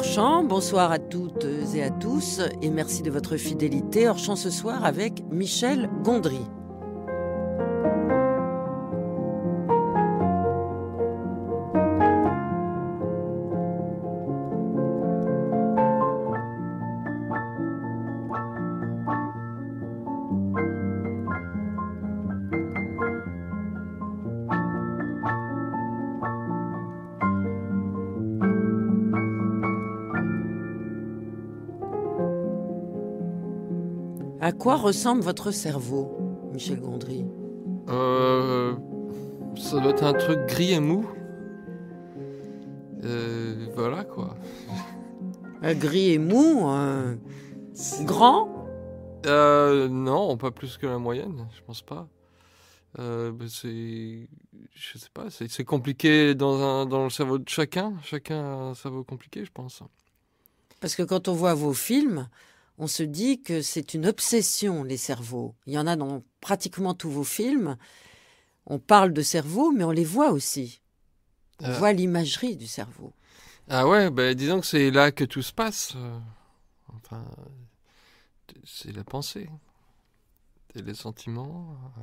Hors champ, bonsoir à toutes et à tous et merci de votre fidélité. Hors champ ce soir avec Michel Gondry. Quoi ressemble votre cerveau, Michel Gondry? Euh, ça doit être un truc gris et mou. Euh, voilà quoi. Un gris et mou, grand? Euh, non, pas plus que la moyenne, je pense pas. Euh, bah, c'est, je sais pas, c'est c'est compliqué dans un dans le cerveau de chacun. Chacun a un cerveau compliqué, je pense. Parce que quand on voit vos films, on se dit que c'est une obsession, les cerveaux. Il y en a dans pratiquement tous vos films. On parle de cerveau, mais on les voit aussi. On Euh. voit l'imagerie du cerveau. Ah ouais, bah, disons que c'est là que tout se passe. euh, Enfin, c'est la pensée, c'est les sentiments. euh,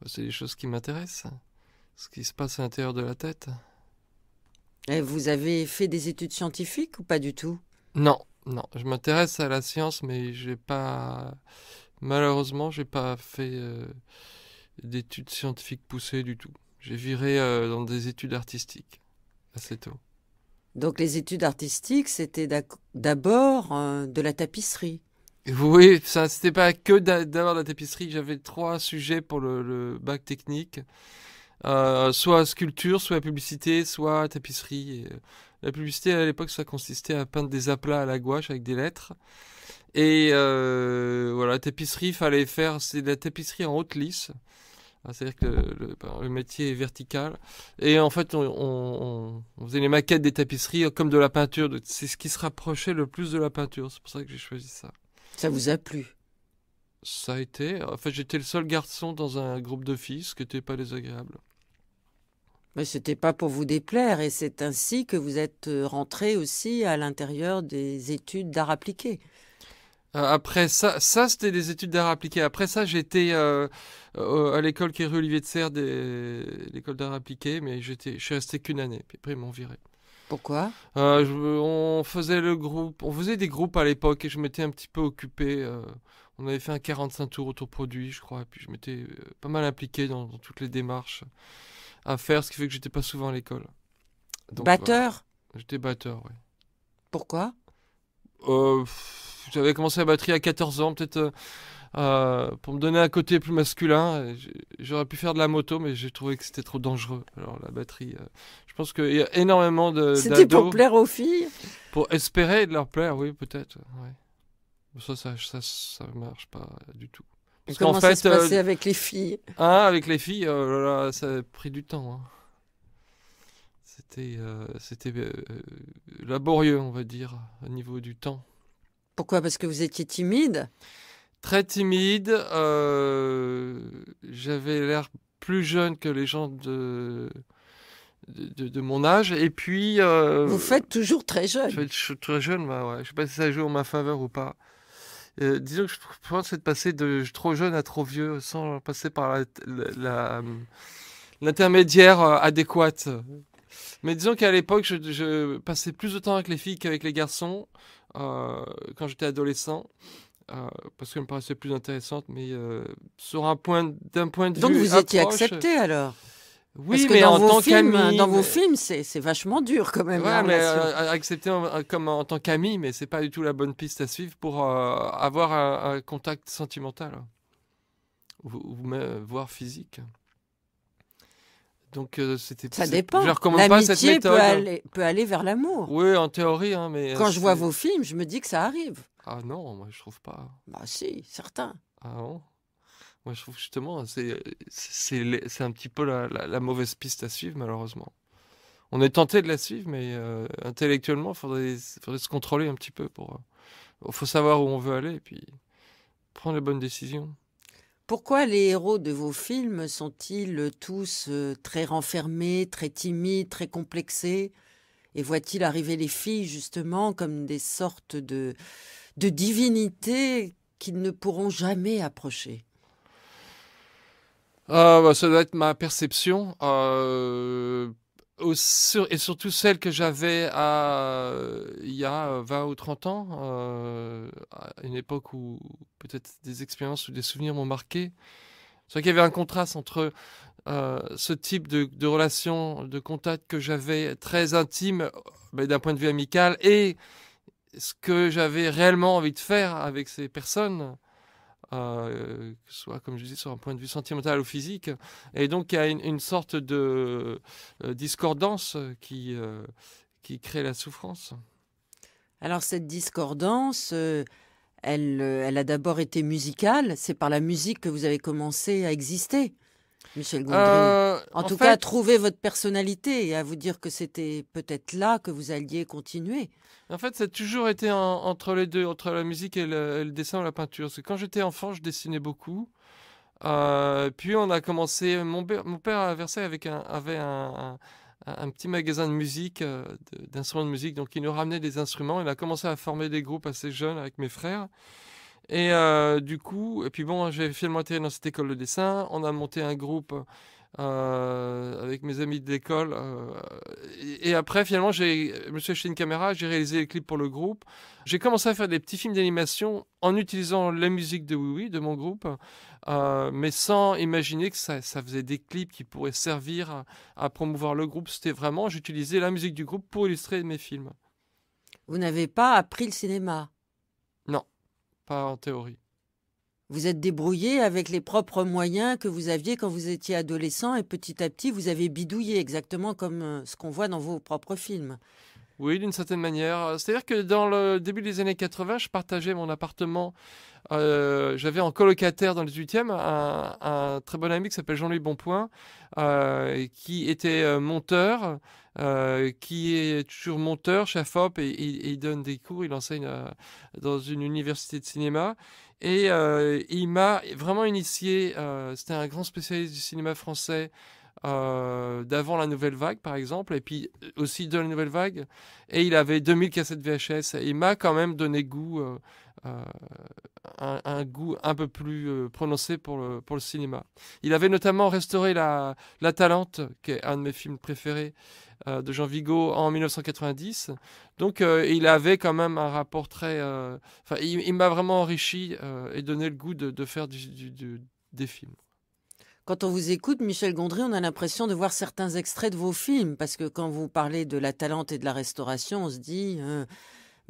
bah, c'est les choses qui m'intéressent. Ce qui se passe à l'intérieur de la tête. Et vous avez fait des études scientifiques ou pas du tout? Non, non, je m'intéresse à la science, mais j'ai pas. Malheureusement, j'ai pas fait euh, d'études scientifiques poussées du tout. J'ai viré euh, dans des études artistiques assez tôt. Donc les études artistiques, c'était d'abord euh, de la tapisserie. Oui, ça, c'était pas que d'a- d'avoir la tapisserie. J'avais trois sujets pour le, le bac technique. Soit sculpture, soit publicité, soit tapisserie. Et, la publicité, à l'époque, ça consistait à peindre des aplats à la gouache avec des lettres. Et euh, voilà, tapisserie, il fallait faire, c'est de la tapisserie en haute lisse. Ah, C'est-à-dire que le, le- ben, le métier est vertical. Et en fait, on, on- on faisait les maquettes des tapisseries comme de la peinture. C'est ce qui se rapprochait le plus de la peinture. C'est pour ça que j'ai choisi ça. Ça vous a plu? Ça a été. En fait, j'étais le seul garçon dans un groupe de filles, ce qui n'était pas désagréable. Mais c'était pas pour vous déplaire et c'est ainsi que vous êtes euh, rentré aussi à l'intérieur des études d'art appliqué. Euh, Après ça, ça c'était des études d'art appliqué. Après ça, j'étais euh, euh, à l'école qui est rue Olivier de Serre, des... l'école d'art appliqué, mais j'étais, je suis resté qu'une année. Puis après, ils m'ont viré. Pourquoi? Je- on faisait le groupe, on faisait des groupes à l'époque et je m'étais un petit peu occupé. on avait fait un 45 tours autoproduit, je crois, et puis je m'étais pas mal impliqué dans, dans toutes les démarches à faire, ce qui fait que j'étais pas souvent à l'école. Donc, voilà. Batteur J'étais batteur, oui. Pourquoi? Euh, J'avais commencé la batterie à 14 ans, peut-être euh, euh, pour me donner un côté plus masculin. J'aurais pu faire de la moto, mais j'ai trouvé que c'était trop dangereux. Alors la batterie, euh, je pense qu'il y a énormément de C'était pour plaire aux filles? Pour espérer de leur plaire, oui, peut-être. Ouais. Ça, ça, ça, ça marche pas du tout. Parce Comment ça fait, se euh, passait avec les filles hein, avec les filles, euh, là, là, ça a pris du temps. hein. C'était, euh, c'était euh, laborieux, on va dire, au niveau du temps. Pourquoi? Parce que vous étiez timide? Très timide, j'avais l'air plus jeune que les gens de, de, de- de mon âge. Et puis. Vous faites toujours très jeune. Je ch- très jeune, bah ouais. Je sais pas si ça joue en ma faveur ou pas. Euh, disons que je pense c'est de passer de trop jeune à trop vieux sans passer par la- la- la- l'intermédiaire euh, adéquate. Mais disons qu'à l'époque, je, je passais plus de temps avec les filles qu'avec les garçons euh, quand j'étais adolescent. euh, parce qu'elles me paraissaient plus intéressantes, mais sur un point, d'un point de Donc vue vous étiez accepté alors? Oui, Parce que mais dans en vos tant films, qu'ami. dans vos films, c'est vachement dur quand même. Ouais, la mais euh, accepter en- comme en tant qu'ami, mais c'est pas du tout la bonne piste à suivre pour euh, avoir un, un contact sentimental ou, ou même, voire physique. Donc euh, c'était. Ça dépend. Je recommande pas cette L'amitié peut méthode. aller, peut aller vers l'amour. Oui, en théorie, hein, mais. Quand je vois vos films, je me dis que ça arrive. Ah non, moi je trouve pas. Bah si, certains. Ah bon? Moi, je trouve justement, c'est un petit peu la, la, mauvaise piste à suivre, malheureusement. On est tenté de la suivre, mais euh, intellectuellement, il faudrait, faudrait, se contrôler un petit peu. Il euh, faut savoir où on veut aller et puis prendre les bonnes décisions. Pourquoi les héros de vos films sont-ils tous euh, très renfermés, très timides, très complexés? Et voit-il arriver les filles justement comme des sortes de, de divinités qu'ils ne pourront jamais approcher? Euh, bah, Ça doit être ma perception. Euh, et surtout celle que j'avais il y a 20 ou 30 ans, euh, à une époque où peut-être des expériences ou des souvenirs m'ont marqué. C'est qu'il y avait un contraste entre ce type de, de, relation, de contact que j'avais très intime d'un point de vue amical et ce que j'avais réellement envie de faire avec ces personnes, euh, que soit, comme je disais, sur un point de vue sentimental ou physique. Et donc, il y a une, sorte de euh, discordance qui, euh, qui crée la souffrance. Alors, cette discordance, elle, elle a d'abord été musicale. C'est par la musique que vous avez commencé à exister. Michel Gondry. Euh, en, tout cas, à trouver votre personnalité et à vous dire que c'était peut-être là que vous alliez continuer. En fait, ça a toujours été entre les deux, entre la musique et le, dessin ou la peinture. Parce que quand j'étais enfant, je dessinais beaucoup. Euh, puis on a commencé. Mon, mon père à Versailles avec un, avait un, un, petit magasin de musique, euh, d'instruments de musique. Donc il nous ramenait des instruments. Il a commencé à former des groupes assez jeunes avec mes frères. Et euh, du coup, et puis bon, j'ai fait le dans cette école de dessin. On a monté un groupe euh, avec mes amis de l'école. Euh, et, après, finalement, je me suis acheté une caméra, j'ai réalisé les clips pour le groupe. J'ai commencé à faire des petits films d'animation en utilisant la musique de Oui Oui, de mon groupe, mais sans imaginer que ça, ça, faisait des clips qui pourraient servir à, à promouvoir le groupe. C'était vraiment, j'utilisais la musique du groupe pour illustrer mes films. Vous n'avez pas appris le cinéma? Non en théorie. Vous êtes débrouillé avec les propres moyens que vous aviez quand vous étiez adolescent et petit à petit vous avez bidouillé exactement comme euh, ce qu'on voit dans vos propres films. Oui, d'une certaine manière. C'est-à-dire que dans le début des années 80, je partageais mon appartement. Euh, j'avais en colocataire dans le 18e un, très bon ami qui s'appelle Jean-Louis Bonpoint, euh, qui était monteur, qui est toujours monteur chez FOP et, il donne des cours, il enseigne dans une université de cinéma. Et il m'a vraiment initié, c'était un grand spécialiste du cinéma français, euh, d'avant la nouvelle vague, par exemple, et puis aussi de la nouvelle vague. Et il avait 2000 cassettes VHS. Et il m'a quand même donné goût, euh, euh, un, goût un peu plus prononcé pour le, pour le cinéma. Il avait notamment restauré La, la Talente, qui est un de mes films préférés de Jean Vigo en 1990. Donc il avait quand même un rapport très... Il, m'a vraiment enrichi et donné le goût de, de faire du, des films. Quand on vous écoute, Michel Gondry, on a l'impression de voir certains extraits de vos films, parce que quand vous parlez de la talente et de la restauration, on se dit, euh,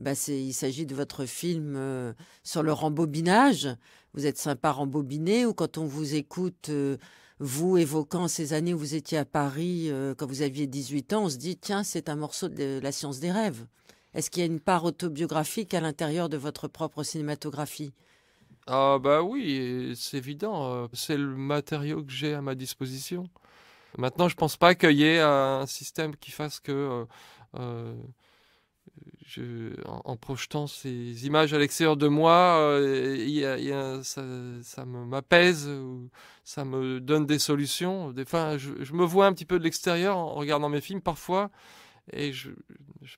bah il s'agit de votre film euh, sur le rembobinage. Vous êtes sympa rembobiné, ou quand on vous écoute, euh, vous évoquant ces années où vous étiez à Paris, quand vous aviez 18 ans, on se dit, tiens, c'est un morceau de la science des rêves. Est-ce qu'il y a une part autobiographique à l'intérieur de votre propre cinématographie? Ah bah oui, c'est évident, euh, c'est le matériau que j'ai à ma disposition. Maintenant, je pense pas qu'il y ait un système qui fasse que, euh, euh, en, projetant ces images à l'extérieur de moi, ça, m'apaise ça me donne des solutions. Des, je, me vois un petit peu de l'extérieur en regardant mes films parfois et je,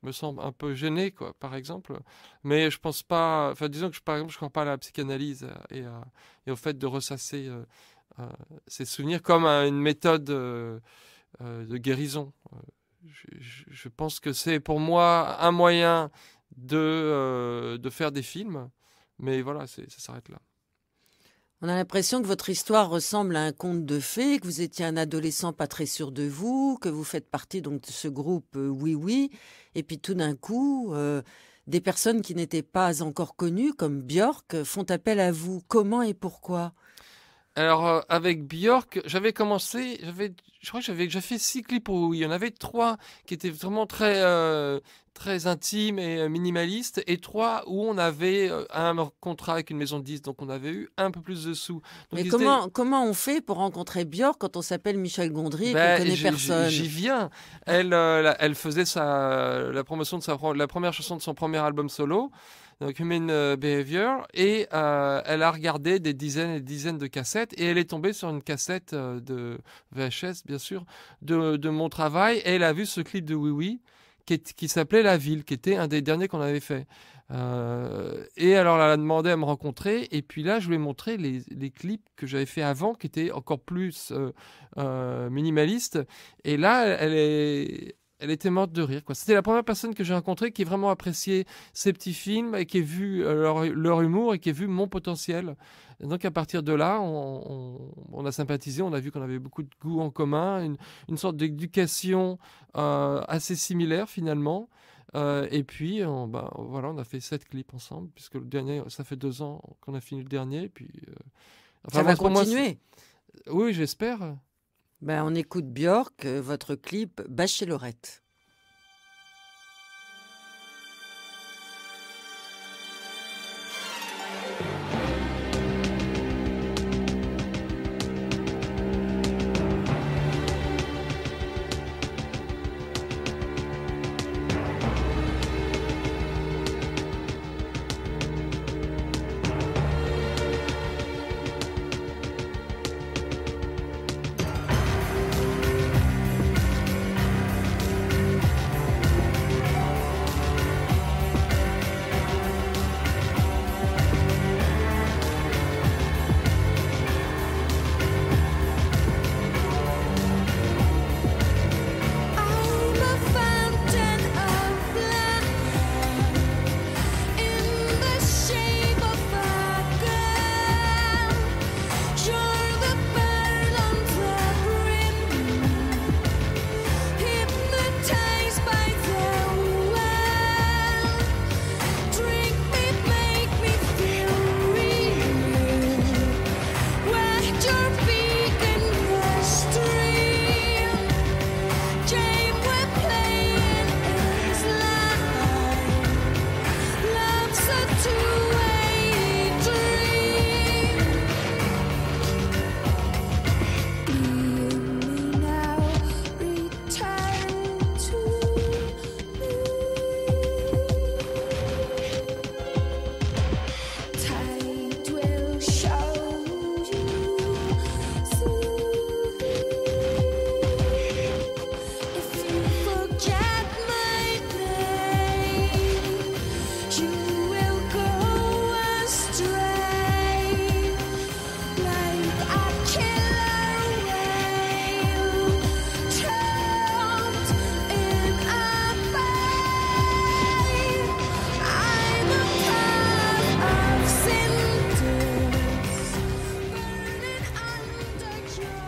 me sens un peu gêné, quoi, par exemple. Mais je pense pas, enfin, disons que je, par exemple, je crois pas à la psychanalyse et, au fait de ressasser euh, euh, ces souvenirs comme une méthode euh, de guérison. Je, pense que c'est pour moi un moyen de, de faire des films, mais voilà, ça s'arrête là. On a l'impression que votre histoire ressemble à un conte de fées, que vous étiez un adolescent pas très sûr de vous, que vous faites partie donc de ce groupe euh, Oui Oui, et puis tout d'un coup, euh, des personnes qui n'étaient pas encore connues, comme Björk, font appel à vous. Comment et pourquoi? Alors, euh, avec Björk, j'avais commencé, j'avais, je crois que j'avais déjà fait six clips où il y en avait trois qui étaient vraiment très, euh, très intimes et euh, minimalistes, et trois où on avait un contrat avec une maison de disques, donc on avait eu un peu plus de sous. Mais comment, comment on fait pour rencontrer Björk quand on s'appelle Michel Gondry et qu'on ben, connaît personne? J'y viens. Elle, elle faisait sa, la promotion de sa, la première chanson de son premier album solo donc Human euh, Behavior, et euh, elle a regardé des dizaines et des dizaines de cassettes, et elle est tombée sur une cassette euh, de VHS, bien sûr, de, mon travail, et elle a vu ce clip de Oui Oui, qui, s'appelait La Ville, qui était un des derniers qu'on avait fait. et alors elle a demandé à me rencontrer, et puis là je lui ai montré les clips que j'avais fait avant, qui étaient encore plus minimalistes, et là elle est elle était morte de rire. Quoi. C'était la première personne que j'ai rencontrée qui a vraiment apprécié ces petits films et qui a vu euh, leur, humour et qui a vu mon potentiel. donc à partir de là, on, a sympathisé, on a vu qu'on avait beaucoup de goûts en commun, une, sorte d'éducation euh, assez similaire finalement. Euh, et puis, on, bah, voilà, on a fait sept clips ensemble, puisque le dernier, ça fait deux ans qu'on a fini le dernier. puis, ça va continuer. oui, j'espère. Ben, on écoute Björk, euh, votre clip Bachelorette.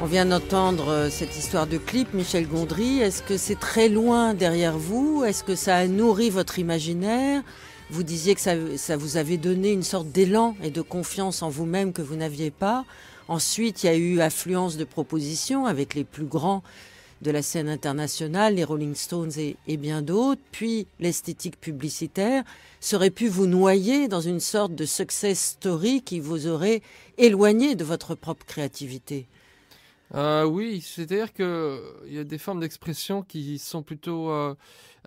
Vient d'entendre euh, cette histoire de clip, Michel Gondry. Est-ce que c'est très loin derrière vous? Est-ce que ça a nourri votre imaginaire? Vous disiez que ça, ça, vous avait donné une sorte d'élan et de confiance en vous-même que vous n'aviez pas. Ensuite, il y a eu affluence de propositions avec les plus grands de la scène internationale, les Rolling Stones et, et bien d'autres. Puis l'esthétique publicitaire serait pu vous noyer dans une sorte de success story qui vous aurait éloigné de votre propre créativité. Euh, oui, c'est-à-dire qu'il y a des formes d'expression qui sont plutôt euh,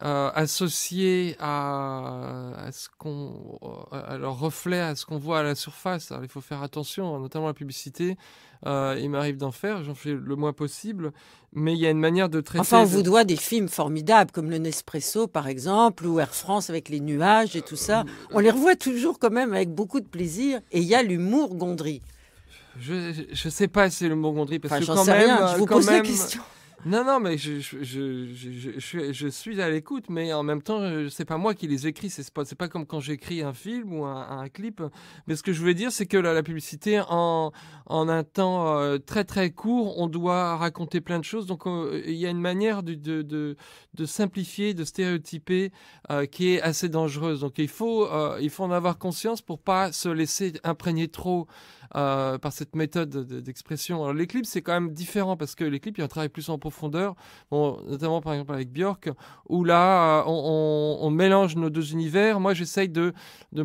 euh, associées à, à ce qu'on, à leur reflet, à ce qu'on voit à la surface. Alors, il faut faire attention, notamment la publicité. il m'arrive d'en faire, j'en fais le moins possible, mais il y a une manière de traiter. Enfin, on vous doit des films formidables comme le Nespresso, par exemple, ou Air France avec les nuages et tout ça. On les revoit toujours quand même avec beaucoup de plaisir, et il y a l'humour Gondry. Je, je sais pas si c'est le Gondry parce que quand même, rien. je vous pose la question. Non, non, mais je, je, je, je, suis à l'écoute, mais en même temps, c'est pas moi qui les écris. C'est pas, pas comme quand j'écris un film ou un, clip. Mais ce que je veux dire, c'est que la, publicité, en, en un temps euh, très très court, on doit raconter plein de choses. Donc, euh, il y a une manière de, de, de, simplifier, de stéréotyper, euh, qui est assez dangereuse. Donc, il faut, il faut en avoir conscience pour pas se laisser imprégner trop par cette méthode d'expression. Alors les clips, c'est quand même différent parce que les clips, il y a un travail plus en notamment par exemple avec Björk, où là, on, on, mélange nos deux univers. Moi, j'essaye de,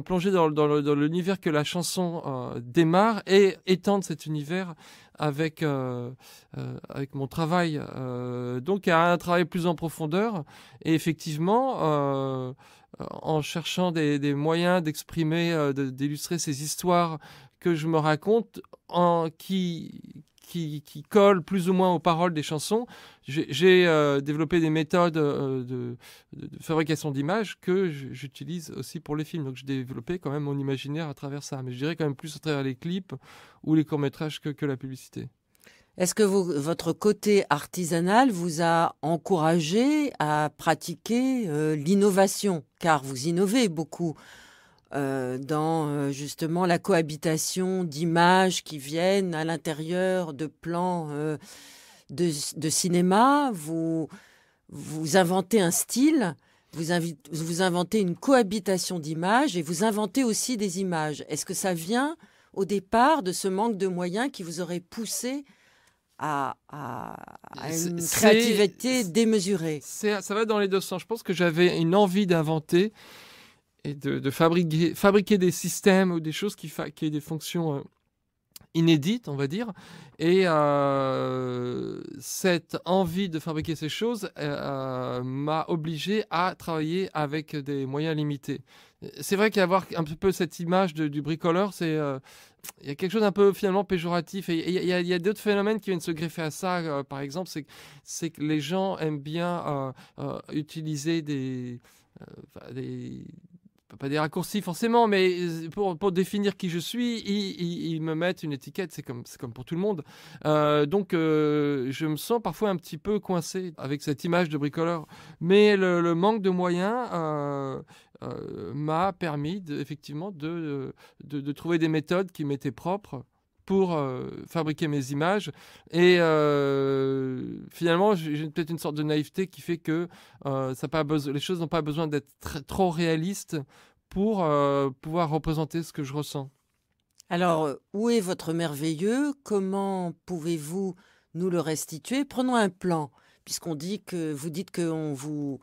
plonger dans, dans l'univers que la chanson démarre et étendre cet univers avec, euh, euh, avec mon travail. Euh, donc, a un travail plus en profondeur. Et effectivement, en cherchant des, des moyens d'exprimer, d'illustrer ces histoires que je me raconte, en, qui, qui, qui, collent plus ou moins aux paroles des chansons. J'ai euh, développé des méthodes euh, de, fabrication d'images que j'utilise aussi pour les films. Donc j'ai développé quand même mon imaginaire à travers ça. Mais je dirais quand même plus à travers les clips ou les courts-métrages que, que la publicité. Est-ce que votre côté artisanal vous a encouragé à pratiquer euh, l'innovation? Car vous innovez beaucoup. Euh, dans euh, justement la cohabitation d'images qui viennent à l'intérieur de plans euh, de, de, cinéma. Vous, vous inventez un style, vous, vous inventez une cohabitation d'images et vous inventez aussi des images. Est-ce que ça vient au départ de ce manque de moyens qui vous aurait poussé à, à, à une créativité démesurée? Ça va dans les deux sens. Je pense que j'avais une envie d'inventer et de, fabriquer, fabriquer des systèmes ou des choses qui, qui aient des fonctions euh, inédites, on va dire. Et euh, cette envie de fabriquer ces choses euh, m'a obligé à travailler avec des moyens limités. C'est vrai qu'avoir un peu cette image du bricoleur, il y a quelque chose d'un peu finalement péjoratif et il y a, d'autres phénomènes qui viennent se greffer à ça. par exemple, c'est que les gens aiment bien utiliser des pas des raccourcis forcément, mais euh, pour, pour définir qui je suis, ils, me mettent une étiquette, c'est comme, comme pour tout le monde. Euh, donc euh, je me sens parfois un petit peu coincé avec cette image de bricoleur. Mais le, manque de moyens m'a permis effectivement de, de, trouver des méthodes qui m'étaient propres pour fabriquer mes images. Et finalement, j'ai peut-être une sorte de naïveté qui fait que ça pas les choses n'ont pas besoin d'être trop réalistes pour pouvoir représenter ce que je ressens. Alors, où est votre merveilleux? Comment pouvez-vous nous le restituer? Prenons un plan, puisqu'on dit que vous dites qu'on vous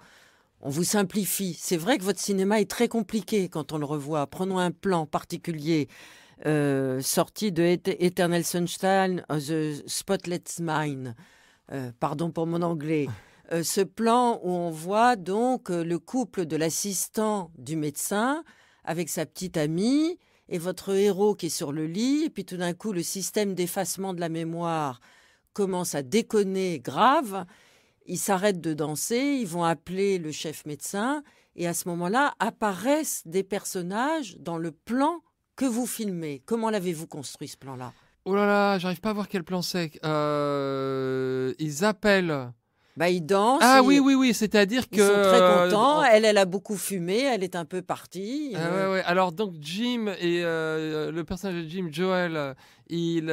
on vous simplifie. C'est vrai que votre cinéma est très compliqué quand on le revoit. Prenons un plan particulier. Euh, sorti de Eternal Sunshine, The Spotless Mine. Euh, pardon pour mon anglais. Euh, ce plan où on voit donc le couple de l'assistant du médecin avec sa petite amie et votre héros qui est sur le lit, et puis tout d'un coup le système d'effacement de la mémoire commence à déconner grave, ils s'arrêtent de danser, ils vont appeler le chef médecin, et à ce moment-là apparaissent des personnages dans le plan que vous filmez. Comment l'avez-vous construit ce plan-là? Oh là là, j'arrive pas à voir quel plan c'est. Euh, ils appellent. Bah, ils dansent. Ah oui, oui, oui, c'est-à-dire que. Ils sont très euh, contents. Elle, elle a beaucoup fumé, elle est un peu partie. Ah, ouais, ouais. Alors, donc, Jim et euh, le personnage de Jim, Joel, il,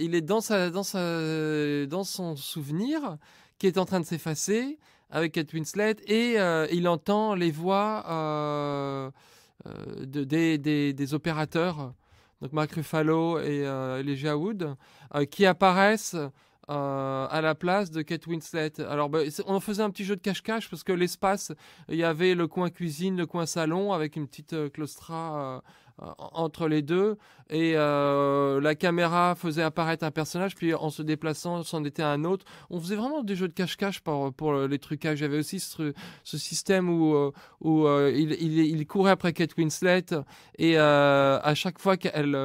il est dans, sa, dans, sa, dans son souvenir qui est en train de s'effacer avec Kate Winslet et il entend les voix euh, de, des, des, opérateurs, donc Mark Ruffalo et euh, Elijah Wood, euh, qui apparaissent à la place de Kate Winslet. Alors, bah, on faisait un petit jeu de cache-cache parce que l'espace, il y avait le coin cuisine, le coin salon avec une petite claustra entre les deux. Et euh, la caméra faisait apparaître un personnage puis en se déplaçant c'en était un autre. On faisait vraiment des jeux de cache-cache pour, pour les trucages. J'avais aussi ce, système où, euh, où euh, il, il, courait après Kate Winslet et à chaque fois qu'elle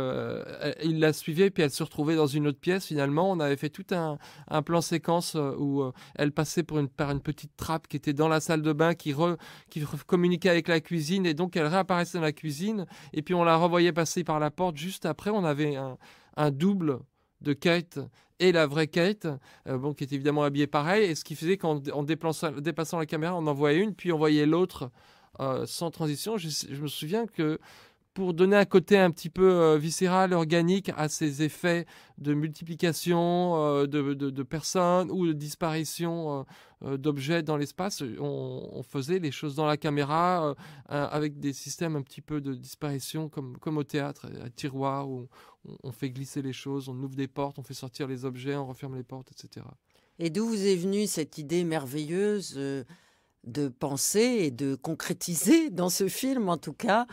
il la suivait puis elle se retrouvait dans une autre pièce finalement. On avait fait tout un, un plan séquence où elle passait par une petite trappe qui était dans la salle de bain qui, re, qui communiquait avec la cuisine et donc elle réapparaissait dans la cuisine. Et puis on la revoyait passer par la porte juste après, on avait un, double de Kate et la vraie Kate, euh, bon, qui était évidemment habillée pareil, et ce qui faisait qu'en déplaçant, la caméra, on en voyait une, puis on voyait l'autre euh, sans transition. Je, me souviens que pour donner un côté un petit peu euh, viscéral, organique à ces effets de multiplication euh, de, personnes ou de disparition euh, d'objets dans l'espace. On, faisait les choses dans la caméra avec des systèmes un petit peu de disparition comme, comme au théâtre, à tiroir où on, fait glisser les choses, on ouvre des portes, on fait sortir les objets, on referme les portes, etc. Et d'où vous est venue cette idée merveilleuse de penser et de concrétiser dans ce film, en tout cas,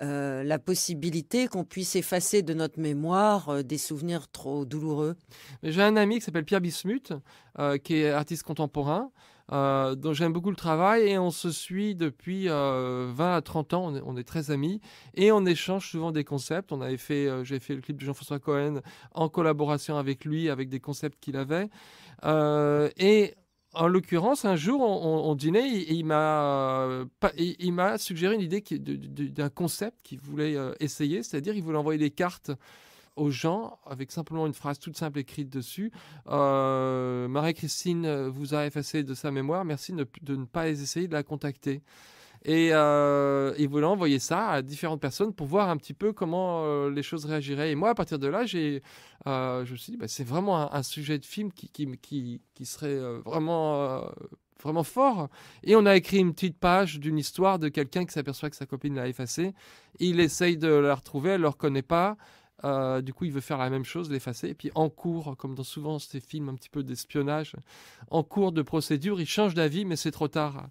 euh, la possibilité qu'on puisse effacer de notre mémoire euh, des souvenirs trop douloureux J'ai un ami qui s'appelle Pierre Bismuth, euh, qui est artiste contemporain, dont j'aime beaucoup le travail, et on se suit depuis 20 à 30 ans, on est, très amis, et on échange souvent des concepts. On avait fait, j'ai fait le clip de Jean-François Cohen en collaboration avec lui, avec des concepts qu'il avait. et en l'occurrence, un jour, on, dînait, il, il m'a suggéré une idée d'un concept qu'il voulait euh, essayer, c'est-à-dire il voulait envoyer des cartes aux gens avec simplement une phrase toute simple écrite dessus. Euh, Marie-Christine vous a effacé de sa mémoire, merci de ne pas essayer de la contacter. Et euh, il voulait envoyer ça à différentes personnes pour voir un petit peu comment euh, les choses réagiraient. Et moi, à partir de là, j'ai, euh, je me suis dit, bah, c'est vraiment un, sujet de film qui, qui, qui, serait euh, vraiment, vraiment fort. Et on a écrit une petite page d'une histoire de quelqu'un qui s'aperçoit que sa copine l'a effacée. Il essaye de la retrouver, elle ne le reconnaît pas. du coup, il veut faire la même chose, l'effacer. Et puis, en cours, comme dans souvent ces films un petit peu d'espionnage, en cours de procédure, il change d'avis, mais c'est trop tard.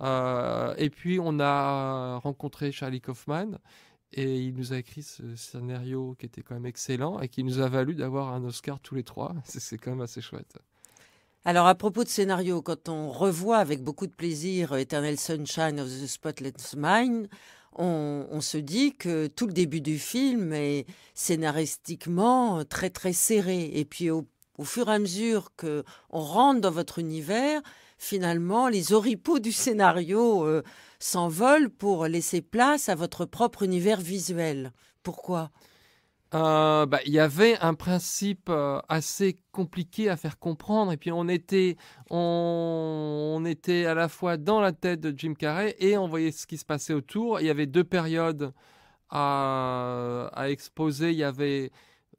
Euh, et puis on a rencontré Charlie Kaufman et il nous a écrit ce scénario qui était quand même excellent et qui nous a valu d'avoir un Oscar tous les trois. C'est quand même assez chouette. Alors à propos de scénario, quand on revoit avec beaucoup de plaisir Eternal Sunshine of the Spotless Mind, on, se dit que tout le début du film est scénaristiquement très très serré. Et puis au, au fur et à mesure que on rentre dans votre univers, finalement, les oripeaux du scénario euh, s'envolent pour laisser place à votre propre univers visuel. Pourquoi? Euh, bah, il y avait un principe euh, assez compliqué à faire comprendre et puis on était on, était à la fois dans la tête de Jim Carrey et on voyait ce qui se passait autour. Il y avait deux périodes à, à exposer. Il y avait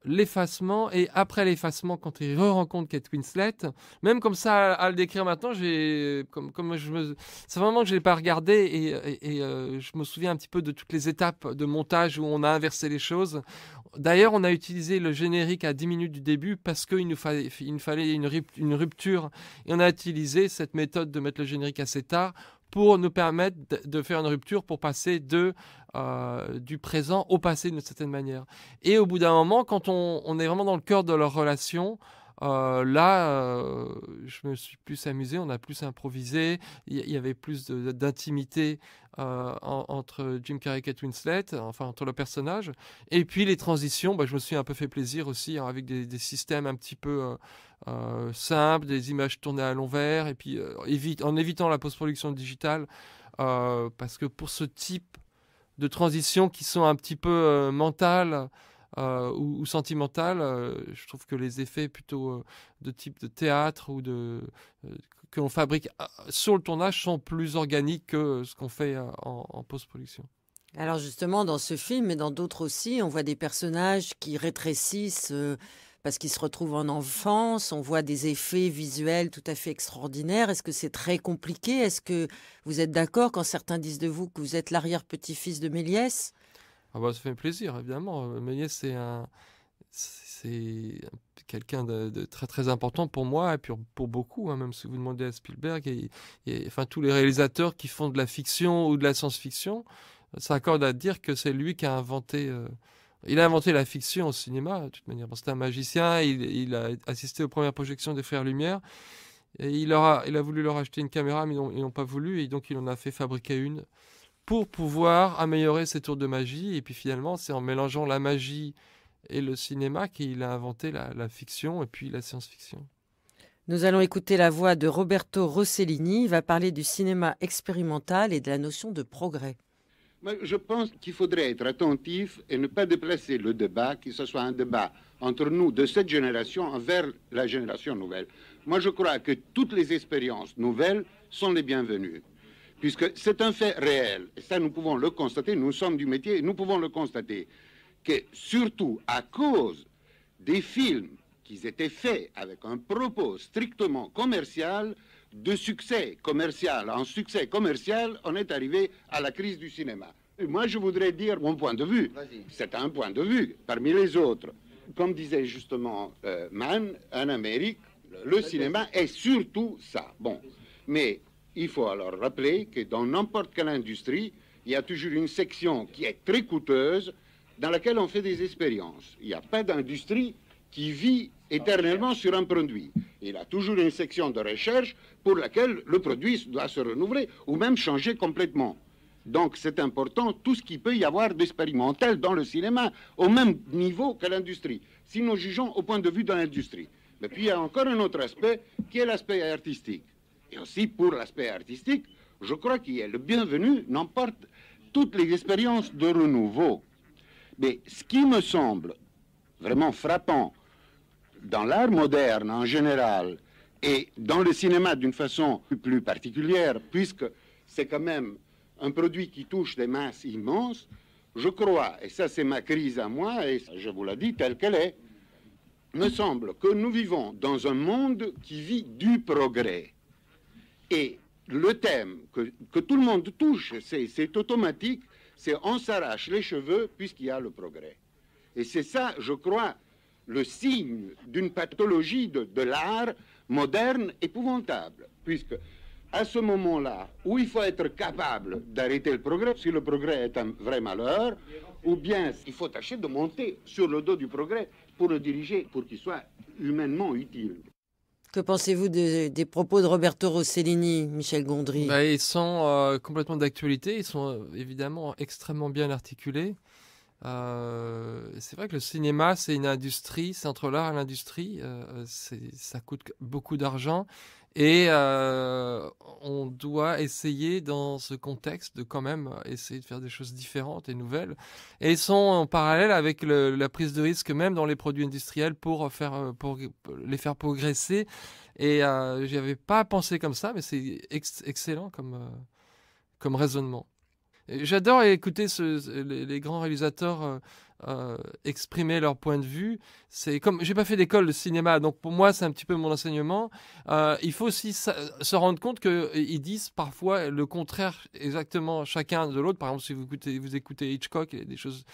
l'effacement et après l'effacement quand il re-rencontre Kate Winslet. Même comme ça à, le décrire maintenant j'ai comme comme je me c'est vraiment que je l'ai pas regardé et, euh, je me souviens un petit peu de toutes les étapes de montage où on a inversé les choses. D'ailleurs on a utilisé le générique à 10 minutes du début parce qu'il nous fallait il nous fallait une rupture et on a utilisé cette méthode de mettre le générique assez tard pour nous permettre de faire une rupture pour passer de, euh, du présent au passé d'une certaine manière. Et au bout d'un moment, quand on, on, est vraiment dans le cœur de leur relation, euh, là, euh, je me suis plus amusé, on a plus improvisé, il y, avait plus d'intimité euh, entre Jim Carrey et Kate enfin entre le personnage. Et puis les transitions, bah, je me suis un peu fait plaisir aussi hein, avec des, systèmes un petit peu simples, des images tournées à l'envers, et puis en évitant la post-production digitale, parce que pour ce type de transitions qui sont un petit peu mentales, euh, ou, sentimentale, euh, je trouve que les effets plutôt euh, de type de théâtre ou de que l'on fabrique sur le tournage sont plus organiques que ce qu'on fait en, post-production. Alors justement, dans ce film et dans d'autres aussi, on voit des personnages qui rétrécissent parce qu'ils se retrouvent en enfance, on voit des effets visuels tout à fait extraordinaires. Est-ce que c'est très compliqué? Est-ce que vous êtes d'accord quand certains disent de vous que vous êtes l'arrière-petit-fils de Méliès? Ah bah, ça fait plaisir, évidemment. Euh, Méliès, c'est un, c'est quelqu'un de, très très important pour moi et puis pour beaucoup, hein, même si vous demandez à Spielberg et, enfin tous les réalisateurs qui font de la fiction ou de la science-fiction, ça accorde à dire que c'est lui qui a inventé. Euh, il a inventé la fiction au cinéma, de toute manière. C'était un magicien, il, a assisté aux premières projections des Frères Lumière. Il, a, il a voulu leur acheter une caméra, mais ils n'ont pas voulu, et donc il en a fait fabriquer une pour pouvoir améliorer ses tours de magie. Et puis finalement, c'est en mélangeant la magie et le cinéma qu'il a inventé la, fiction et puis la science-fiction. Nous allons écouter la voix de Roberto Rossellini. Il va parler du cinéma expérimental et de la notion de progrès. je pense qu'il faudrait être attentif et ne pas déplacer le débat, que ce soit un débat entre nous de cette génération envers la génération nouvelle. Moi, je crois que toutes les expériences nouvelles sont les bienvenues. Puisque c'est un fait réel, et ça nous pouvons le constater, nous sommes du métier, et nous pouvons le constater, que surtout à cause des films qui étaient faits avec un propos strictement commercial, de succès commercial en succès commercial, on est arrivé à la crise du cinéma. Et moi, je voudrais dire mon point de vue. C'est un point de vue parmi les autres. Comme disait justement euh, Mann, en Amérique, le cinéma est surtout ça. Bon, mais il faut alors rappeler que dans n'importe quelle industrie, il y a toujours une section qui est très coûteuse dans laquelle on fait des expériences. Il n'y a pas d'industrie qui vit éternellement sur un produit. Il a toujours une section de recherche pour laquelle le produit doit se renouveler ou même changer complètement. Donc c'est important tout ce qu'il peut y avoir d'expérimental dans le cinéma au même niveau que l'industrie, si nous jugeons au point de vue de l'industrie. Mais puis il y a encore un autre aspect qui est l'aspect artistique. Et aussi pour l'aspect artistique, je crois qu'il est le bienvenu, n'emporte toutes les expériences de renouveau. Mais ce qui me semble vraiment frappant dans l'art moderne en général et dans le cinéma d'une façon plus particulière, puisque c'est quand même un produit qui touche des masses immenses, je crois, et ça c'est ma crise à moi, et je vous la dis telle qu'elle est, me semble que nous vivons dans un monde qui vit du progrès. Et le thème que, tout le monde touche, c'est automatique, c'est on s'arrache les cheveux puisqu'il y a le progrès. Et c'est ça, je crois, le signe d'une pathologie de, de l'art moderne épouvantable, puisque à ce moment-là, où il faut être capable d'arrêter le progrès, si le progrès est un vrai malheur, ou bien il faut tâcher de monter sur le dos du progrès pour le diriger, pour qu'il soit humainement utile. Que pensez-vous des propos de Roberto Rossellini, Michel Gondry? Bah, Ils sont euh, complètement d'actualité, ils sont euh, évidemment extrêmement bien articulés. Euh, c'est vrai que le cinéma, c'est une industrie, c'est entre l'art et l'industrie, ça coûte beaucoup d'argent. Et euh, on doit essayer dans ce contexte de quand même essayer de faire des choses différentes et nouvelles. Et ils sont en parallèle avec la prise de risque même dans les produits industriels pour, faire, pour les faire progresser. Et euh, j'y avais pas pensé comme ça, mais c'est excellent comme, euh, comme raisonnement. J'adore écouter les, grands réalisateurs euh, euh, exprimer leur point de vue. C'est comme j'ai pas fait d'école de cinéma, donc pour moi c'est un petit peu mon enseignement. Euh, il faut aussi se rendre compte qu'ils disent parfois le contraire exactement chacun de l'autre. Par exemple, si vous écoutez, vous écoutez Hitchcock, il y a des choses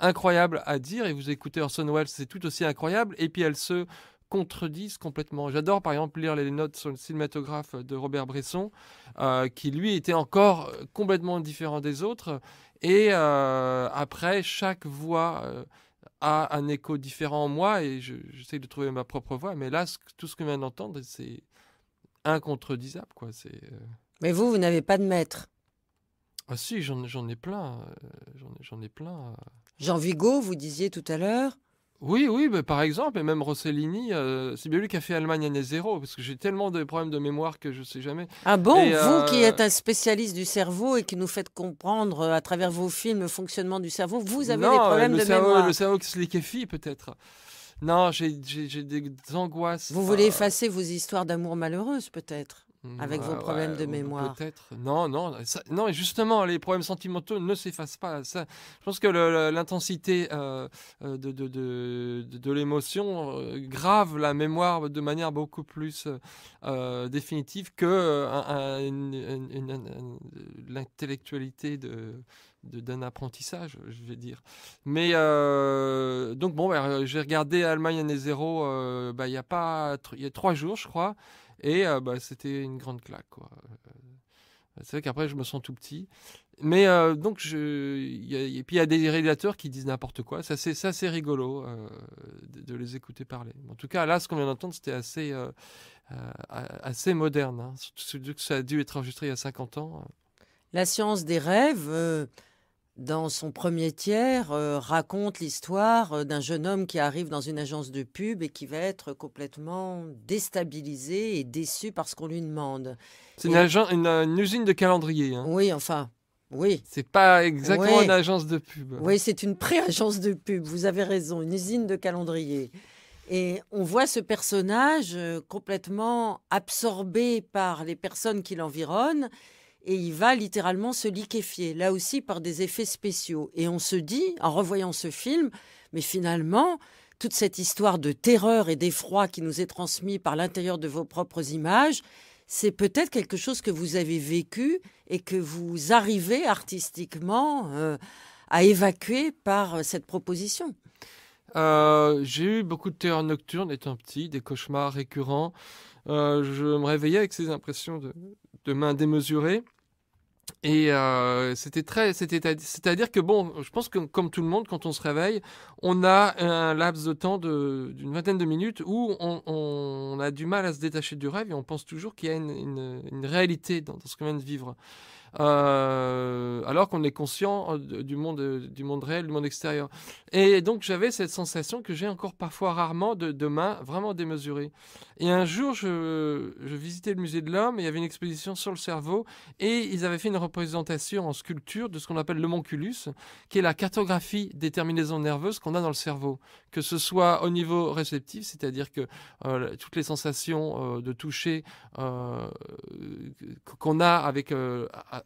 incroyables à dire, et vous écoutez Orson Welles, c'est tout aussi incroyable. Et puis elle se contredisent complètement. J'adore par exemple lire les notes sur le cinématographe de Robert Bresson, euh, qui lui était encore complètement différent des autres. Et euh, après, chaque voix euh, a un écho différent en moi et j'essaie de trouver ma propre voix. Mais là, tout ce que je viens d'entendre, c'est incontredisable. Quoi. Mais vous, vous n'avez pas de maître ah si, j'en ai plein. J'en ai, ai plein. Jean Vigo, vous disiez tout à l'heure oui, oui, mais par exemple, et même Rossellini, euh, c'est bien lui qui a fait Allemagne année zéro, parce que j'ai tellement de problèmes de mémoire que je ne sais jamais. Ah bon, vous qui euh, êtes un spécialiste du cerveau et qui nous faites comprendre euh, à travers vos films le fonctionnement du cerveau, vous avez des problèmes de mémoire. Le cerveau qui se liquéfie peut-être. Non, j'ai des angoisses. Vous voulez effacer vos histoires d'amour malheureuses peut-être avec vos problèmes de mémoire. Peut-être. Non, non, non. Et justement, les problèmes sentimentaux ne s'effacent pas. Ça, je pense que l'intensité euh, euh, de, de, de, de l'émotion euh, grave la mémoire de manière beaucoup plus définitive que l'intellectualité de d'un apprentissage, je vais dire. Mais donc bon, bah, j'ai regardé Allemagne année zéro bah, il y a pas il y a trois jours, je crois. Et euh, bah, c'était une grande claque. Quoi. Euh, c'est vrai qu'après, je me sens tout petit. Mais euh, donc, je, et puis il y a des réalisateurs qui disent n'importe quoi. Ça, c'est, ça, rigolo de, les écouter parler. En tout cas, là, ce qu'on vient d'entendre, c'était assez, assez moderne. Hein. Surtout que ça a dû être enregistré il y a 50 ans. La science des rêves, dans son premier tiers, euh, raconte l'histoire euh, d'un jeune homme qui arrive dans une agence de pub et qui va être complètement déstabilisé et déçu par ce qu'on lui demande. C'est une, usine de calendrier. Hein. Oui, enfin, oui. C'est pas exactement une agence de pub. Oui, c'est une pré-agence de pub. Vous avez raison, une usine de calendrier. Et on voit ce personnage euh, complètement absorbé par les personnes qui l'environnent et il va littéralement se liquéfier, là aussi par des effets spéciaux. Et on se dit, en revoyant ce film, mais finalement, toute cette histoire de terreur et d'effroi qui nous est transmise par l'intérieur de vos propres images, c'est peut-être quelque chose que vous avez vécu et que vous arrivez artistiquement euh, à évacuer par euh, cette proposition. Euh, j'ai eu beaucoup de terreur nocturne étant petit, des cauchemars récurrents. je me réveillais avec ces impressions de, de mains démesurées. Et euh, c'était très, c'est-à-dire que bon, je pense que comme tout le monde, quand on se réveille, on a un laps de temps d'une vingtaine de minutes où on, on, a du mal à se détacher du rêve et on pense toujours qu'il y a une réalité dans, dans, ce qu'on vient de vivre. Euh, alors qu'on est conscient euh, du monde, euh, du monde réel, du monde extérieur. Et donc j'avais cette sensation que j'ai encore parfois rarement de, de vraiment démesurées. Et un jour, je, visitais le musée de l'homme et il y avait une exposition sur le cerveau et ils avaient fait une représentation en sculpture de ce qu'on appelle l'homonculus, qui est la cartographie des terminaisons nerveuses qu'on a dans le cerveau, que ce soit au niveau réceptif, c'est-à-dire que toutes les sensations de toucher qu'on a avec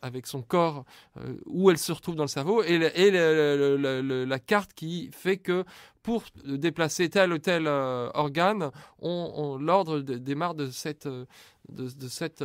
avec son corps, euh, où elle se retrouve dans le cerveau, et, la carte qui fait que pour déplacer tel ou tel euh, organe, on, l'ordre démarre de cette, euh, de, cette,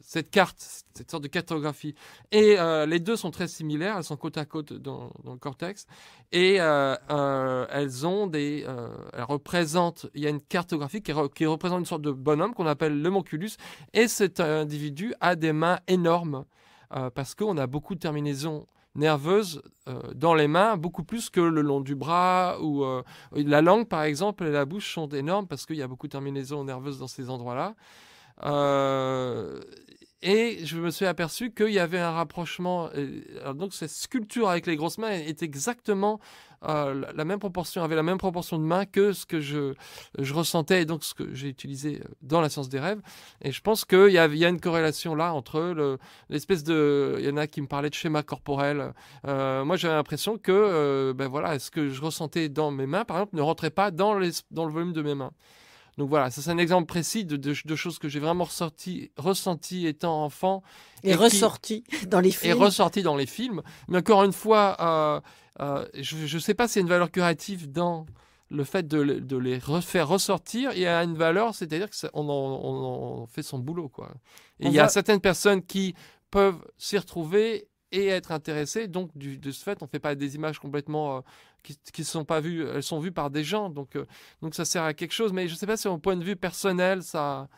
cette carte, cette sorte de cartographie. Et les deux sont très similaires, elles sont côte à côte dans, le cortex, et elles ont des, elles représentent, il y a une cartographie qui représente une sorte de bonhomme qu'on appelle le monculus, et cet individu a des mains énormes. Euh, parce qu'on a beaucoup de terminaisons nerveuses euh, dans les mains, beaucoup plus que le long du bras ou euh, la langue par exemple et la bouche sont énormes parce qu'il y a beaucoup de terminaisons nerveuses dans ces endroits-là. Et je me suis aperçu qu'il y avait un rapprochement. donc cette sculpture avec les grosses mains est exactement euh, la même proportion, avait la même proportion de mains que ce que je, je ressentais et donc ce que j'ai utilisé euh, dans la science des rêves. Et je pense qu'il y, a, y a une corrélation là entre l'espèce de. Il y en a qui me parlaient de schéma corporel. Euh, moi, j'avais l'impression que ben voilà, ce que je ressentais dans mes mains, par exemple, ne rentrait pas dans, les, dans le volume de mes mains. Donc voilà, ça c'est un exemple précis de, de, choses que j'ai vraiment ressorti, ressenti étant enfant. Et, ressorti dans les films. Et ressorti dans les films. Mais encore une fois, euh, euh, je ne sais pas s'il y a une valeur curative dans le fait de, de, les refaire ressortir. Il y a une valeur, c'est-à-dire qu'on on, on fait son boulot. Quoi. Et il y a certaines personnes qui peuvent s'y retrouver et être intéressées. Donc, du, de ce fait, on ne fait pas des images complètement euh, qui ne sont pas vues, elles sont vues par des gens. Donc, euh, donc ça sert à quelque chose. Mais je ne sais pas si, au point de vue personnel, ça.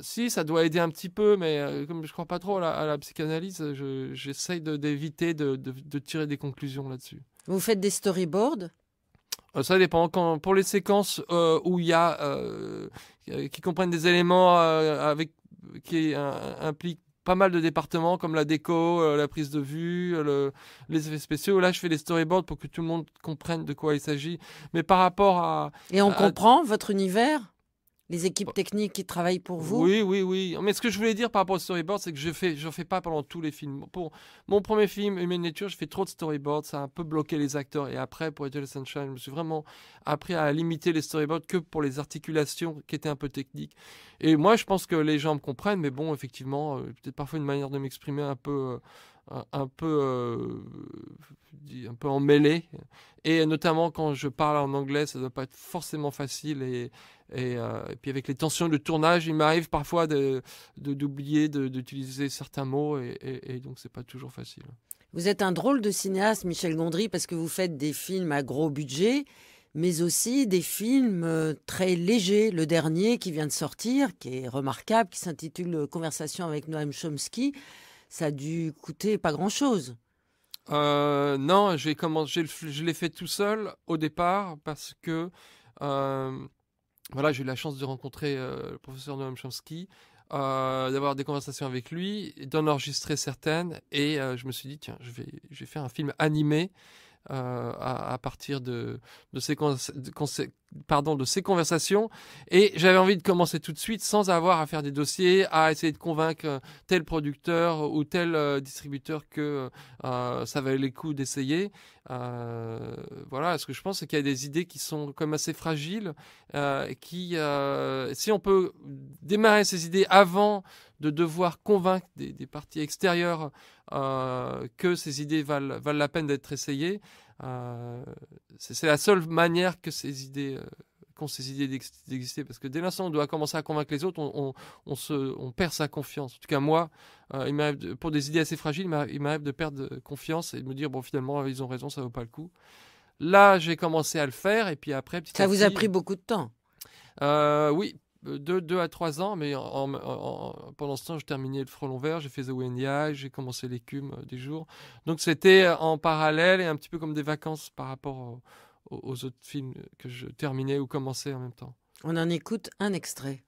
Si, ça doit aider un petit peu, mais euh, comme je ne crois pas trop à la, psychanalyse, j'essaye d'éviter de, de, tirer des conclusions là-dessus. Vous faites des storyboards? Euh, ça dépend. Quand, pour les séquences où il y a qui comprennent des éléments avec qui impliquent pas mal de départements comme la déco, euh, la prise de vue, euh, les effets spéciaux. Là, je fais les storyboards pour que tout le monde comprenne de quoi il s'agit. Mais par rapport à... Et on comprend votre univers? Les équipes bah, techniques qui travaillent pour vous Oui, oui, oui. Mais ce que je voulais dire par rapport au storyboard, c'est que je fais, je fais pas pendant tous les films. Pour mon premier film, Human Nature, je fais trop de storyboards, ça a un peu bloqué les acteurs. Et après, pour Eternal Sunshine, je me suis vraiment appris à limiter les storyboards que pour les articulations qui étaient un peu techniques. Et moi, je pense que les gens me comprennent, mais bon, effectivement, euh, peut-être parfois une manière de m'exprimer un peu. Euh, un peu, euh, un peu emmêlé. Et notamment quand je parle en anglais, ça ne doit pas être forcément facile. Et, euh, et, puis avec les tensions de tournage, il m'arrive parfois d'oublier de, d'utiliser certains mots. Et, et donc, c'est pas toujours facile. Vous êtes un drôle de cinéaste, Michel Gondry, parce que vous faites des films à gros budget mais aussi des films euh, très légers. Le dernier qui vient de sortir, qui est remarquable, qui s'intitule Conversation avec Noam Chomsky, ça a dû coûter pas grand-chose. Euh, non, j'ai commencé, je l'ai fait tout seul au départ parce que euh, voilà, j'ai eu la chance de rencontrer euh, le professeur Noam Chomsky, d'avoir des conversations avec lui, d'en enregistrer certaines, et je me suis dit tiens, je vais, je vais faire un film animé à, partir de, de, ces, pardon, de ces conversations. Et j'avais envie de commencer tout de suite sans avoir à faire des dossiers, à essayer de convaincre tel producteur ou tel euh, distributeur que euh, ça valait le coup d'essayer. voilà, ce que je pense, c'est qu'il y a des idées qui sont comme assez fragiles, qui, si on peut démarrer ses idées avant de devoir convaincre des, parties extérieures euh, que ces idées valent, valent la peine d'être essayées. Euh, c'est la seule manière que ces idées, euh, qu'ont ces idées d'exister. Parce que dès l'instant où on doit commencer à convaincre les autres, on, on, se, on perd sa confiance. En tout cas, moi, il pour des idées assez fragiles, il m'arrive de perdre confiance et de me dire, bon, finalement, ils ont raison, ça vaut pas le coup. Là, j'ai commencé à le faire et puis après, petit Ça vous a pris beaucoup de temps? Oui, euh, deux, à trois ans, mais pendant ce temps, je terminais le Frelon Vert, j'ai fait The Wendy j'ai commencé l'écume euh, des jours. Donc c'était euh, en parallèle et un petit peu comme des vacances par rapport aux, autres films que je terminais ou commençais en même temps. On en écoute un extrait.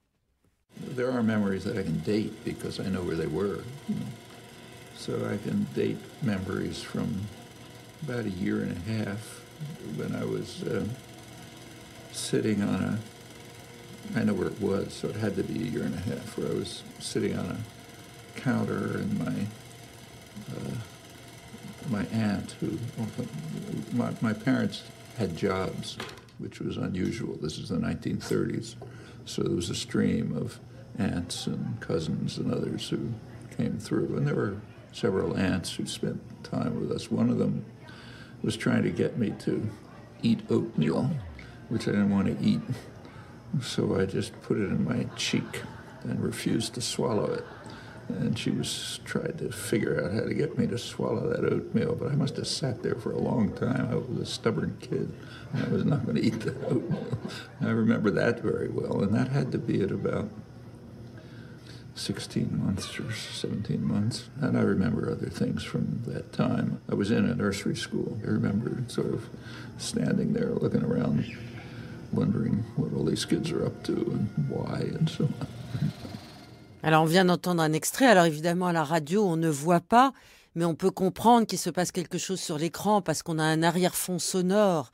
There are memories that I can date because I know where they were. So I can date memories from about a year and a half when I was uh, sitting on a I know where it was, so it had to be a year and a half, where I was sitting on a counter and my uh, my aunt, who my, my parents had jobs, which was unusual. This is the 1930s, so there was a stream of aunts and cousins and others who came through, and there were several aunts who spent time with us. One of them was trying to get me to eat oatmeal, which I didn't want to eat. So I just put it in my cheek and refused to swallow it. And she was trying to figure out how to get me to swallow that oatmeal, but I must have sat there for a long time. I was a stubborn kid. I was not going to eat the oatmeal. I remember that very well, and that had to be at about 16 months or 17 months. And I remember other things from that time. I was in a nursery school. I remember sort of standing there looking around Alors on vient d'entendre un extrait. Alors évidemment à la radio on ne voit pas, mais on peut comprendre qu'il se passe quelque chose sur l'écran parce qu'on a un arrière-fond sonore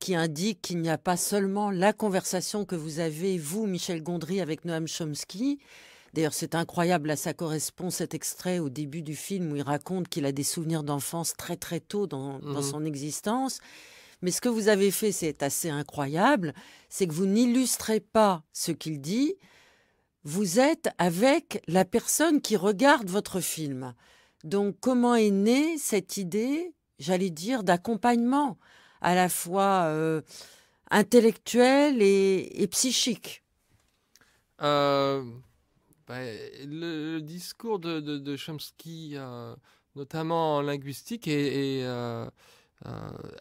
qui indique qu'il n'y a pas seulement la conversation que vous avez, vous, Michel Gondry, avec Noam Chomsky. D'ailleurs, c'est incroyable, là, ça correspond cet extrait au début du film où il raconte qu'il a des souvenirs d'enfance très très tôt dans, dans mmh son existence mais ce que vous avez fait, c'est assez incroyable, c'est que vous n'illustrez pas ce qu'il dit, vous êtes avec la personne qui regarde votre film. Donc comment est née cette idée, j'allais dire, d'accompagnement à la fois euh, intellectuel et, psychique? Euh, bah, le, discours de, Chomsky, euh, notamment en linguistique, est, euh,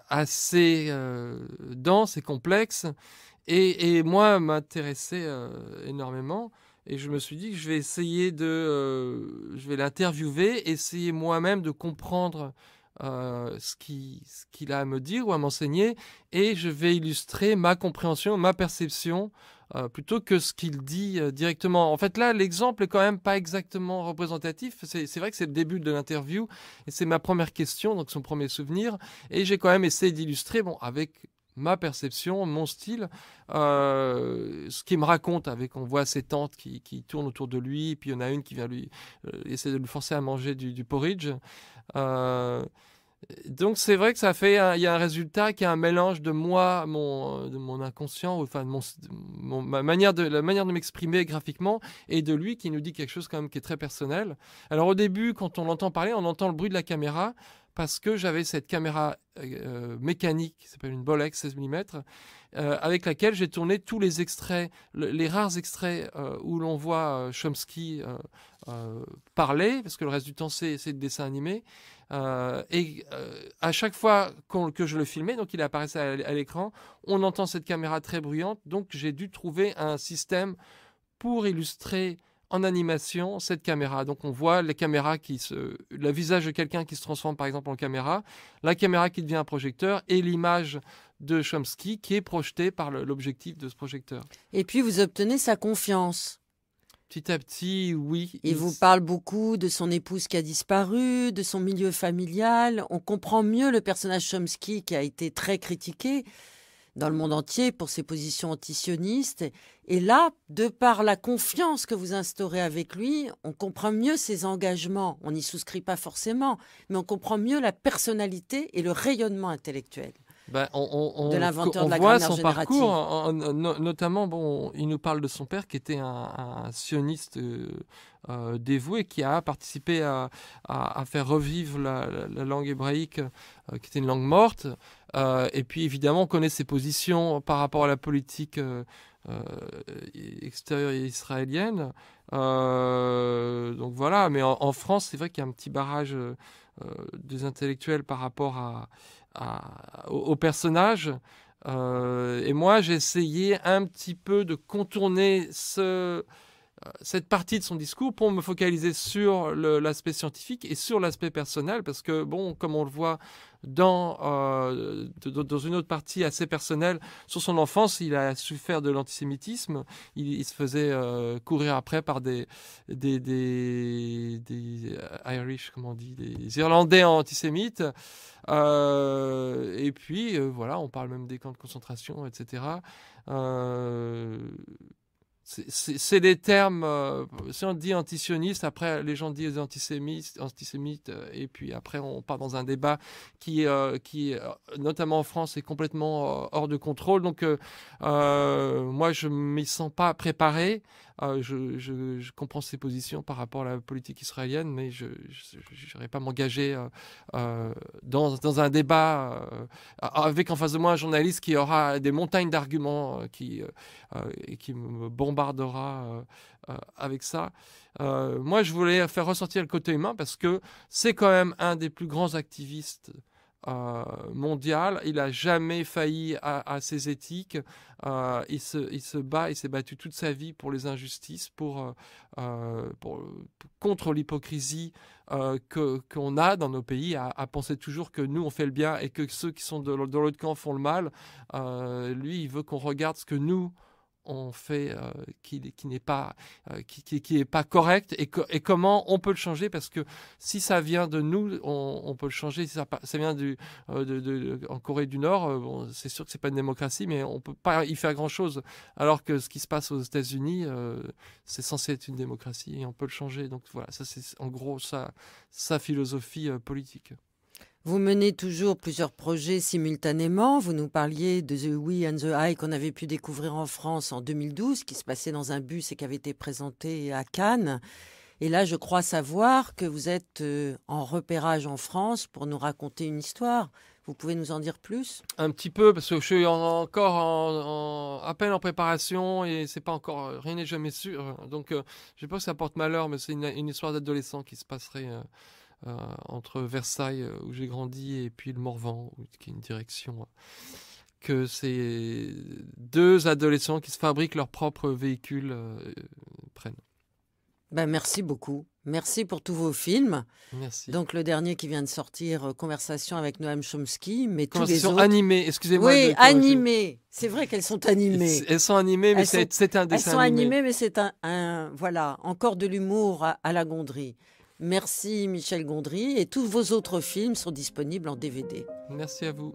assez euh, dense et complexe. Et, moi, m'intéressait euh, énormément. Et je me suis dit que je vais essayer de, je vais l'interviewer, essayer moi-même de comprendre ce qu'il a à me dire ou à m'enseigner, et je vais illustrer ma compréhension, ma perception euh, plutôt que ce qu'il dit euh, directement. En fait, là, l'exemple est quand même pas exactement représentatif. C'est vrai que c'est le début de l'interview et c'est ma première question, donc son premier souvenir. Et j'ai quand même essayé d'illustrer, bon, avec ma perception, mon style, euh, ce qu'il me raconte avec, on voit ses tantes qui, qui, tournent autour de lui, puis il y en a une qui vient lui essayer de le forcer à manger du porridge. Donc c'est vrai que ça fait il y a un résultat qui est un mélange de moi, mon, de mon inconscient, enfin mon, ma manière de la manière de m'exprimer graphiquement et de lui qui nous dit quelque chose quand même qui est très personnel. Alors au début, quand on l'entend parler, on entend le bruit de la caméra parce que j'avais cette caméra euh, mécanique qui s'appelle une Bolex 16 mm euh, avec laquelle j'ai tourné tous les extraits, les rares extraits euh, où l'on voit Chomsky parler, parce que le reste du temps c'est le dessin animé. Et à chaque fois que je le filmais, donc il apparaissait à, l'écran, on entend cette caméra très bruyante, donc j'ai dû trouver un système pour illustrer en animation cette caméra. Donc on voit la caméra qui se, le visage de quelqu'un qui se transforme par exemple en caméra, la caméra qui devient un projecteur et l'image de Chomsky qui est projetée par l'objectif de ce projecteur. Et puis vous obtenez sa confiance. Petit à petit, oui. Il, vous parle beaucoup de son épouse qui a disparu, de son milieu familial. On comprend mieux le personnage Chomsky qui a été très critiqué dans le monde entier pour ses positions antisionistes. Et là, de par la confiance que vous instaurez avec lui, on comprend mieux ses engagements. On n'y souscrit pas forcément, mais on comprend mieux la personnalité et le rayonnement intellectuel. Ben, on, on- de l'inventeur de la voit son générative. parcours, en- en- no- notamment, bon, il nous parle de son père qui était un, un sioniste euh, euh, dévoué qui a participé à, à- à faire revivre la, la- la langue hébraïque, euh, qui était une langue morte. Euh, et puis, évidemment, on connaît ses positions par rapport à la politique euh, extérieure israélienne. Donc voilà, mais en, France, c'est vrai qu'il y a un petit barrage des intellectuels par rapport à, au, personnage. Euh, et moi, j'ai essayé un petit peu de contourner ce, euh, cette partie de son discours pour me focaliser sur l'aspect scientifique et sur l'aspect personnel, parce que, bon, comme on le voit dans, euh, dans une autre partie assez personnelle, sur son enfance, il a souffert de l'antisémitisme. Il, se faisait courir après par des, des, des, des, Irish, comment on dit, des Irlandais antisémites. Euh, et puis, euh, voilà, on parle même des camps de concentration, etc. Euh, c'est- des termes, si on dit antisioniste, après les gens disent antisémite, antisémite, euh, et puis après on part dans un débat qui, qui notamment en France, est complètement hors de contrôle. Donc moi, je ne m'y sens pas préparé. Euh, je, comprends ses positions par rapport à la politique israélienne, mais je n'irai pas m'engager euh, euh, dans, un débat euh, avec en face de moi un journaliste qui aura des montagnes d'arguments et qui me bombardera avec ça. Moi, je voulais faire ressortir le côté humain parce que c'est quand même un des plus grands activistes euh, mondial. Il a jamais failli à, ses éthiques. Euh, il, se, il se bat, il s'est battu toute sa vie pour les injustices, pour, euh, contre l'hypocrisie que qu'on a dans nos pays, à, penser toujours que nous on fait le bien et que ceux qui sont de, de l'autre camp font le mal. Lui, il veut qu'on regarde ce que nous on fait euh, qui, n'est pas euh, qui, est pas correct et, co- et comment on peut le changer? Parce que si ça vient de nous on, peut le changer. Si ça, ça vient du euh, en Corée du Nord c'est sûr que c'est pas une démocratie mais on peut pas y faire grand chose alors que ce qui se passe aux États-Unis c'est censé être une démocratie et on peut le changer. Donc voilà ça c'est en gros sa sa philosophie politique Vous menez toujours plusieurs projets simultanément. Vous nous parliez de The We and the I qu'on avait pu découvrir en France en 2012, qui se passait dans un bus et qui avait été présenté à Cannes. Et là, je crois savoir que vous êtes euh, en repérage en France pour nous raconter une histoire. Vous pouvez nous en dire plus? Un petit peu, parce que je suis en- encore en, à peine en préparation et c'est pas encore, rien n'est jamais sûr. Donc, euh, je sais pas si ça porte malheur, mais c'est une, histoire d'adolescent qui se passerait euh, euh, entre Versailles, euh, où j'ai grandi, et puis le Morvan, qui est une direction. euh, que c'est deux adolescents qui se fabriquent leur propre véhicule euh, prennent. ben, Merci beaucoup. Merci pour tous vos films. Merci. Donc le dernier qui vient de sortir, euh, Conversation avec Noam Chomsky, mais tous les autres... animée, excusez-moi. Oui, animées. C'est vrai qu'elles sont animées. Elles sont animées, mais Elles c'est sont- un Elles dessin sont animé. animées, mais c'est un, un- voilà encore de l'humour à, à la Gondry. Merci Michel Gondry et tous vos autres films sont disponibles en DVD. Merci à vous.